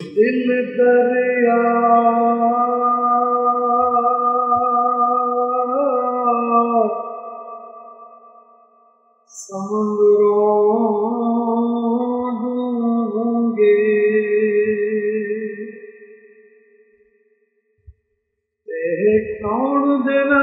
दिल दरिया। समुद्रों डूबूँगे ते कौन देना?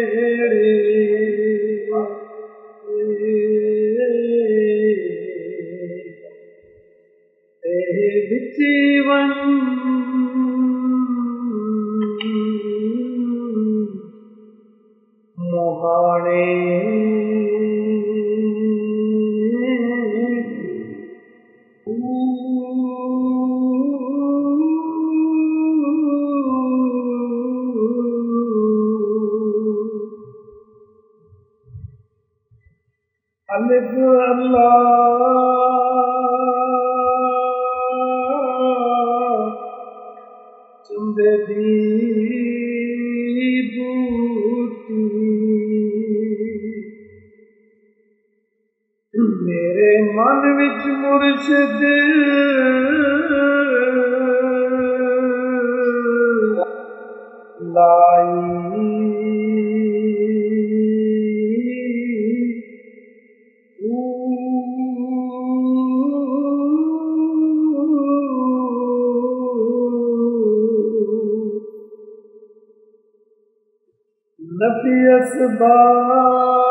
ജീവൻ മോഹാണേ. ला میرے من وچ مرشد मुर لائی نفی اسباب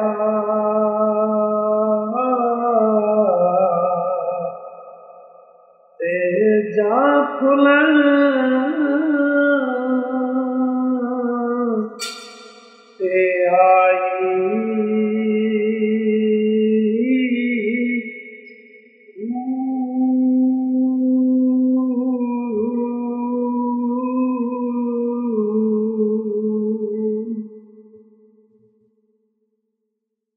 عقلا